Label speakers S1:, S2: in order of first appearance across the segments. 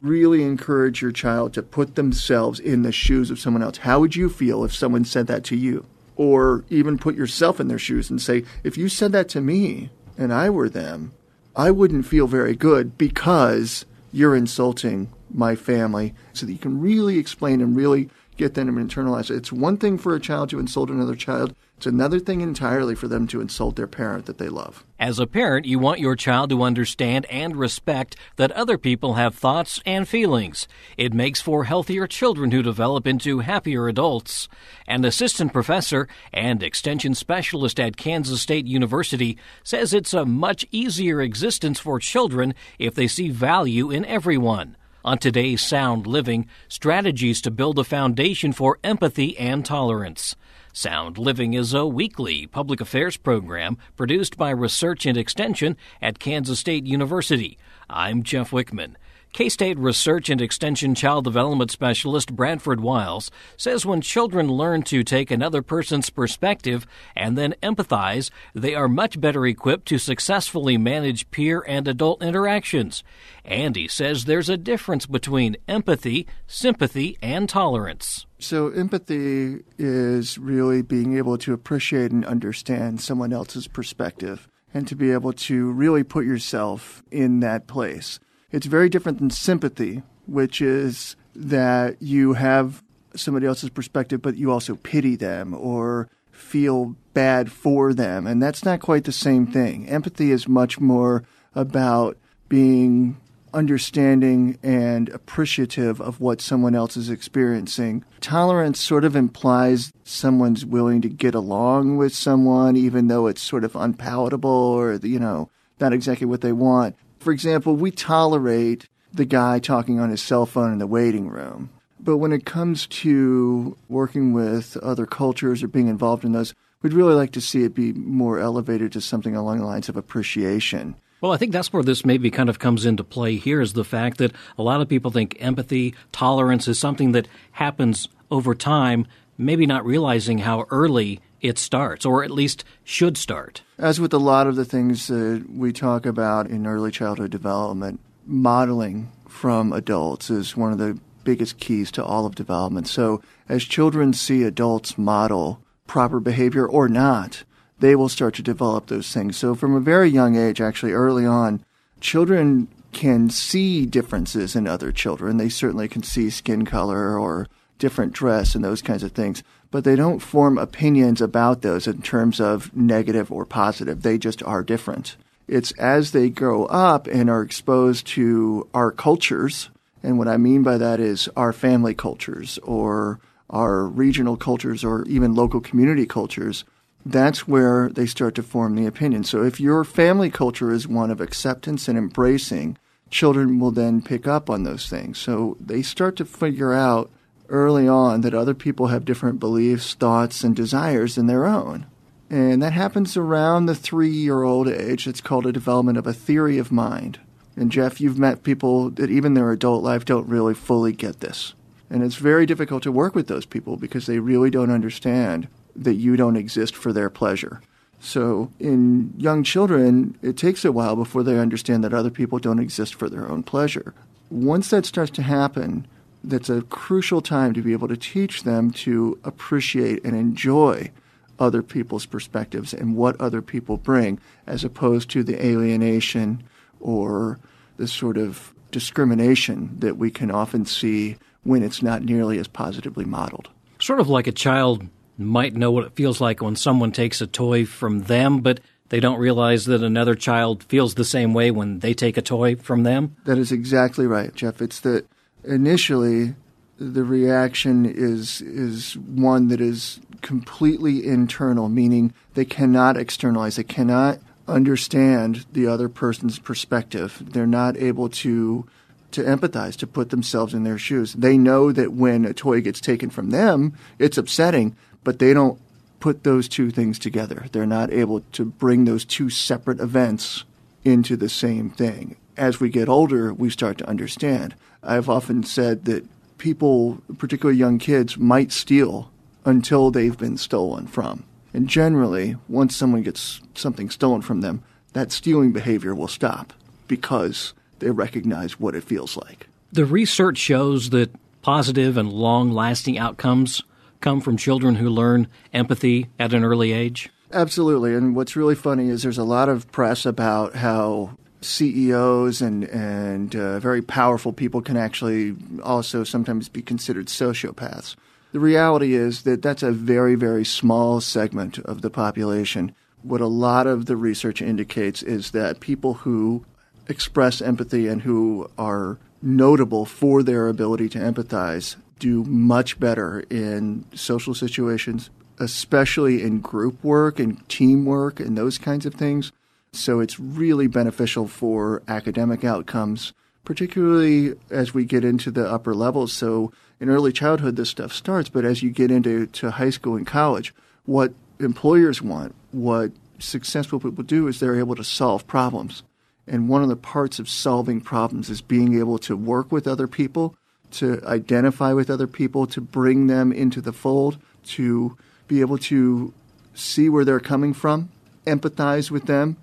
S1: really encourage your child to put themselves in the shoes of someone else. How would you feel if someone said that to you? Or even put yourself in their shoes and say, if you said that to me and I were them, I wouldn't feel very good because you're insulting my family. So that you can really explain and really get them to internalize it. It's one thing for a child to insult another child. It's another thing entirely for them to insult their parent that they love.
S2: As a parent, you want your child to understand and respect that other people have thoughts and feelings. It makes for healthier children who develop into happier adults. An assistant professor and extension specialist at Kansas State University says it's a much easier existence for children if they see value in everyone on today's Sound Living strategies to build a foundation for empathy and tolerance. Sound Living is a weekly public affairs program produced by Research and Extension at Kansas State University. I'm Jeff Wichman. K State Research and Extension Child Development Specialist Bradford Wiles says when children learn to take another person's perspective and then empathize, they are much better equipped to successfully manage peer and adult interactions. And he says there's a difference between empathy, sympathy, and tolerance.
S1: So, empathy is really being able to appreciate and understand someone else's perspective and to be able to really put yourself in that place. It's very different than sympathy, which is that you have somebody else's perspective, but you also pity them or feel bad for them. And that's not quite the same thing. Empathy is much more about being understanding and appreciative of what someone else is experiencing. Tolerance sort of implies someone's willing to get along with someone, even though it's sort of unpalatable or, you know, not exactly what they want. For example, we tolerate the guy talking on his cell phone in the waiting room. But when it comes to working with other cultures or being involved in those, we'd really like to see it be more elevated to something along the lines of appreciation.
S2: Well, I think that's where this maybe kind of comes into play here is the fact that a lot of people think empathy, tolerance is something that happens over time, maybe not realizing how early it starts, or at least should start.
S1: As with a lot of the things that we talk about in early childhood development, modeling from adults is one of the biggest keys to all of development. So, as children see adults model proper behavior or not, they will start to develop those things. So, from a very young age, actually early on, children can see differences in other children. They certainly can see skin color or different dress and those kinds of things but they don't form opinions about those in terms of negative or positive. They just are different. It's as they grow up and are exposed to our cultures, and what I mean by that is our family cultures or our regional cultures or even local community cultures, that's where they start to form the opinion. So if your family culture is one of acceptance and embracing, children will then pick up on those things. So they start to figure out early on that other people have different beliefs, thoughts, and desires than their own. And that happens around the three year old age. It's called a development of a theory of mind. And Jeff, you've met people that even their adult life don't really fully get this. And it's very difficult to work with those people because they really don't understand that you don't exist for their pleasure. So, in young children, it takes a while before they understand that other people don't exist for their own pleasure. Once that starts to happen, that's a crucial time to be able to teach them to appreciate and enjoy other people's perspectives and what other people bring, as opposed to the alienation or the sort of discrimination that we can often see when it's not nearly as positively modeled.
S2: Sort of like a child might know what it feels like when someone takes a toy from them, but they don't realize that another child feels the same way when they take a toy from them?
S1: That is exactly right, Jeff. It's that initially the reaction is is one that is completely internal, meaning they cannot externalize, they cannot understand the other person's perspective. They're not able to to empathize, to put themselves in their shoes. They know that when a toy gets taken from them, it's upsetting, but they don't put those two things together. They're not able to bring those two separate events into the same thing. As we get older, we start to understand. I've often said that people, particularly young kids, might steal until they've been stolen from. And generally, once someone gets something stolen from them, that stealing behavior will stop because they recognize what it feels like.
S2: The research shows that positive and long lasting outcomes come from children who learn empathy at an early age?
S1: Absolutely. And what's really funny is there's a lot of press about how CEOs and and uh, very powerful people can actually also sometimes be considered sociopaths. The reality is that that's a very very small segment of the population. What a lot of the research indicates is that people who express empathy and who are notable for their ability to empathize do much better in social situations, especially in group work and teamwork and those kinds of things. So it's really beneficial for academic outcomes, particularly as we get into the upper levels. So in early childhood, this stuff starts, but as you get into to high school and college, what employers want, what successful people do is they're able to solve problems. And one of the parts of solving problems is being able to work with other people, to identify with other people, to bring them into the fold, to be able to see where they're coming from, empathize with them,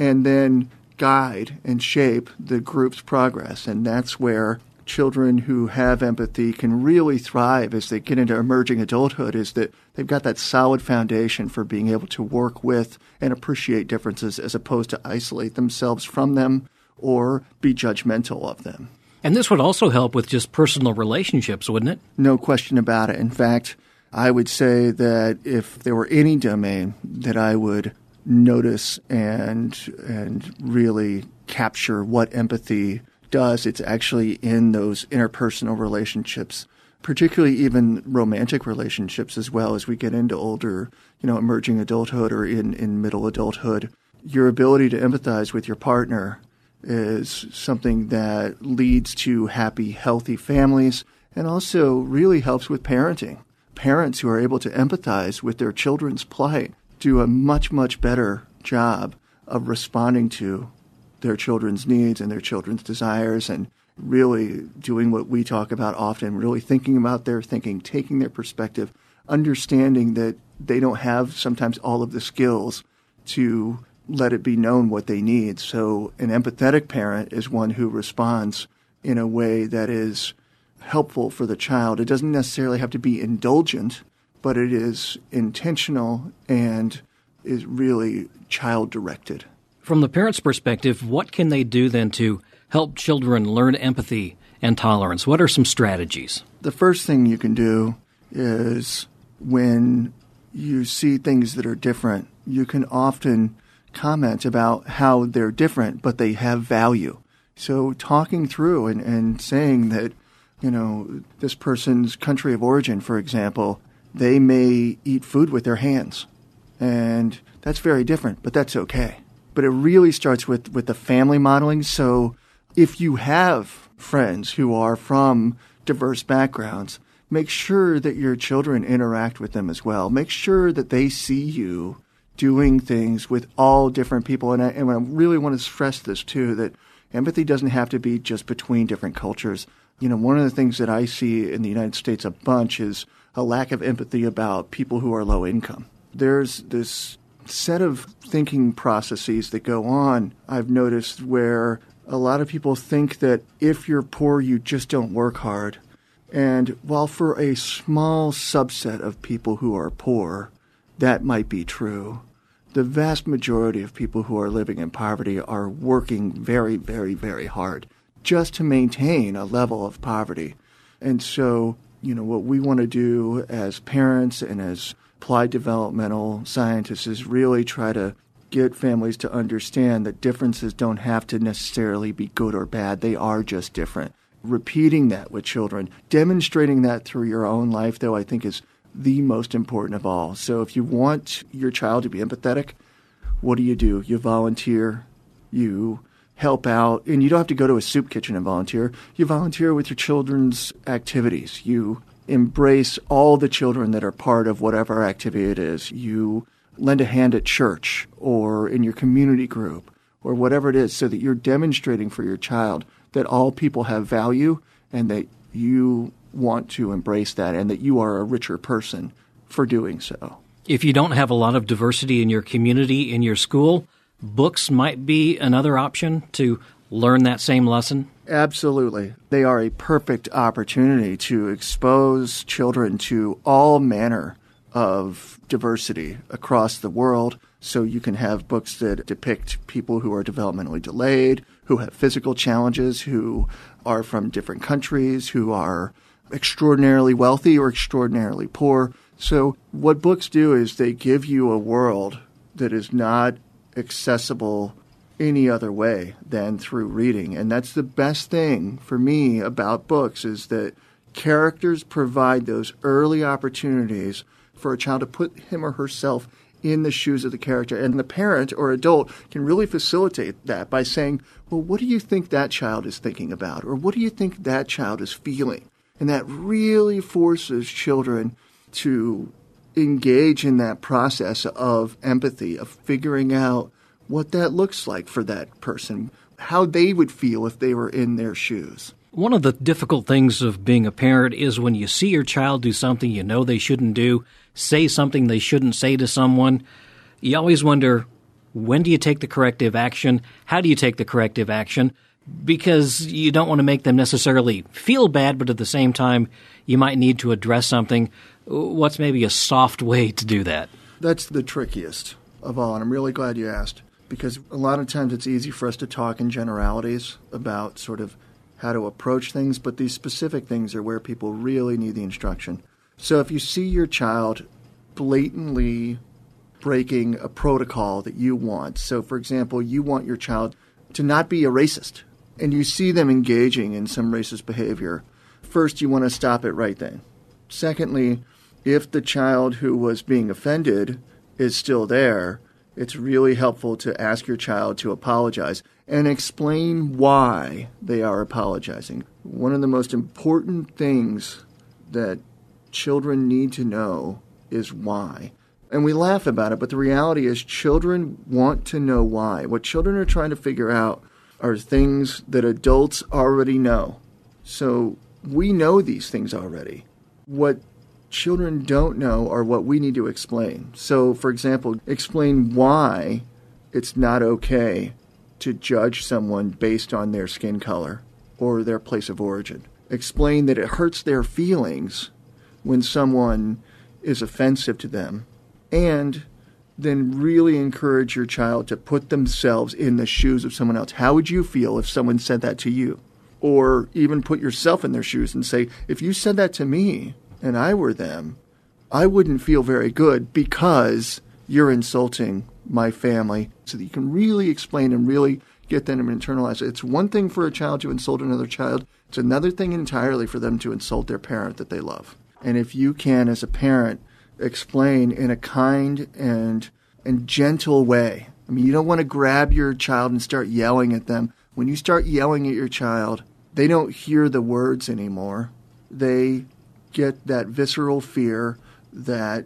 S1: and then guide and shape the group's progress. And that's where children who have empathy can really thrive as they get into emerging adulthood is that they've got that solid foundation for being able to work with and appreciate differences as opposed to isolate themselves from them or be judgmental of them.
S2: And this would also help with just personal relationships, wouldn't it?
S1: No question about it. In fact, I would say that if there were any domain that I would notice and and really capture what empathy does, it's actually in those interpersonal relationships, particularly even romantic relationships as well as we get into older, you know, emerging adulthood or in, in middle adulthood. Your ability to empathize with your partner is something that leads to happy, healthy families and also really helps with parenting. Parents who are able to empathize with their children's plight do a much, much better job of responding to their children's needs and their children's desires and really doing what we talk about often, really thinking about their thinking, taking their perspective, understanding that they don't have sometimes all of the skills to let it be known what they need. So an empathetic parent is one who responds in a way that is helpful for the child. It doesn't necessarily have to be indulgent, but it is intentional and is really child directed.
S2: From the parent's perspective, what can they do then to help children learn empathy and tolerance? What are some strategies?
S1: The first thing you can do is when you see things that are different, you can often comment about how they're different, but they have value. So talking through and, and saying that, you know, this person's country of origin, for example, they may eat food with their hands. And that's very different, but that's okay. But it really starts with, with the family modeling. So if you have friends who are from diverse backgrounds, make sure that your children interact with them as well. Make sure that they see you doing things with all different people. And I, and I really want to stress this too that empathy doesn't have to be just between different cultures. You know, one of the things that I see in the United States a bunch is a lack of empathy about people who are low income. There's this set of thinking processes that go on, I've noticed, where a lot of people think that if you're poor, you just don't work hard. And while for a small subset of people who are poor, that might be true, the vast majority of people who are living in poverty are working very, very, very hard just to maintain a level of poverty. And so, you know, what we want to do as parents and as applied developmental scientists is really try to get families to understand that differences don't have to necessarily be good or bad. They are just different. Repeating that with children, demonstrating that through your own life, though, I think is the most important of all. So if you want your child to be empathetic, what do you do? You volunteer, you help out, and you don't have to go to a soup kitchen and volunteer. You volunteer with your children's activities. You embrace all the children that are part of whatever activity it is. You lend a hand at church or in your community group or whatever it is so that you're demonstrating for your child that all people have value and that you want to embrace that and that you are a richer person for doing so.
S2: If you don't have a lot of diversity in your community, in your school, books might be another option to learn that same lesson.
S1: Absolutely. They are a perfect opportunity to expose children to all manner of diversity across the world. So you can have books that depict people who are developmentally delayed, who have physical challenges, who are from different countries, who are extraordinarily wealthy or extraordinarily poor. So what books do is they give you a world that is not accessible any other way than through reading. And that's the best thing for me about books is that characters provide those early opportunities for a child to put him or herself in the shoes of the character. And the parent or adult can really facilitate that by saying, well, what do you think that child is thinking about? Or what do you think that child is feeling? And that really forces children to engage in that process of empathy, of figuring out what that looks like for that person, how they would feel if they were in their shoes.
S2: One of the difficult things of being a parent is when you see your child do something you know they shouldn't do, say something they shouldn't say to someone, you always wonder when do you take the corrective action? How do you take the corrective action? Because you don't want to make them necessarily feel bad, but at the same time, you might need to address something. What's maybe a soft way to do that?
S1: That's the trickiest of all, and I'm really glad you asked because a lot of times it's easy for us to talk in generalities about sort of how to approach things, but these specific things are where people really need the instruction. So if you see your child blatantly breaking a protocol that you want, so for example, you want your child to not be a racist, and you see them engaging in some racist behavior, first you want to stop it right then. Secondly, if the child who was being offended is still there, it's really helpful to ask your child to apologize and explain why they are apologizing. One of the most important things that children need to know is why. And we laugh about it, but the reality is children want to know why. What children are trying to figure out are things that adults already know. So we know these things already. What children don't know are what we need to explain. So, for example, explain why it's not okay to judge someone based on their skin color or their place of origin. Explain that it hurts their feelings when someone is offensive to them. And then really encourage your child to put themselves in the shoes of someone else. How would you feel if someone said that to you? Or even put yourself in their shoes and say, if you said that to me and I were them, I wouldn't feel very good because you're insulting my family so that you can really explain and really get them to internalize it. It's one thing for a child to insult another child, it's another thing entirely for them to insult their parent that they love. And if you can, as a parent, explain in a kind and and gentle way. I mean, you don't want to grab your child and start yelling at them. When you start yelling at your child, they don't hear the words anymore. They get that visceral fear that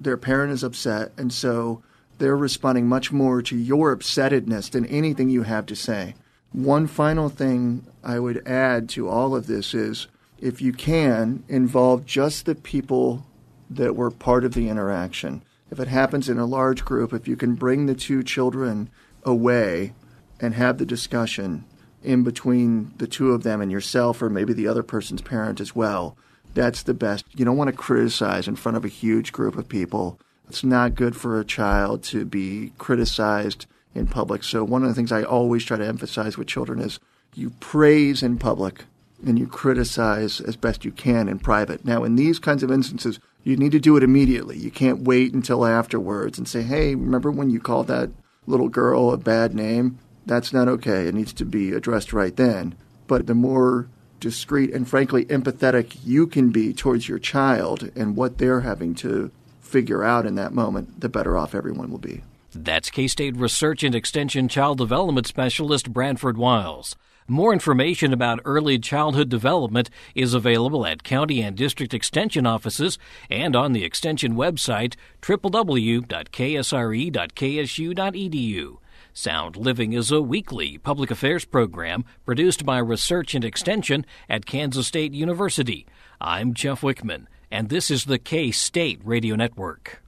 S1: their parent is upset, and so they're responding much more to your upsettedness than anything you have to say. One final thing I would add to all of this is if you can, involve just the people that were part of the interaction. If it happens in a large group, if you can bring the two children away and have the discussion in between the two of them and yourself, or maybe the other person's parent as well, that's the best. You don't want to criticize in front of a huge group of people it's not good for a child to be criticized in public. So, one of the things I always try to emphasize with children is you praise in public and you criticize as best you can in private. Now, in these kinds of instances, you need to do it immediately. You can't wait until afterwards and say, hey, remember when you called that little girl a bad name? That's not okay. It needs to be addressed right then. But the more discreet and frankly empathetic you can be towards your child and what they're having to figure out in that moment, the better off everyone will be.
S2: That's K State Research and Extension Child Development Specialist Bradford Wiles. More information about early childhood development is available at county and district extension offices and on the extension website www.ksre.ksu.edu. Sound Living is a weekly public affairs program produced by Research and Extension at Kansas State University. I'm Jeff Wichman and this is the K State Radio Network.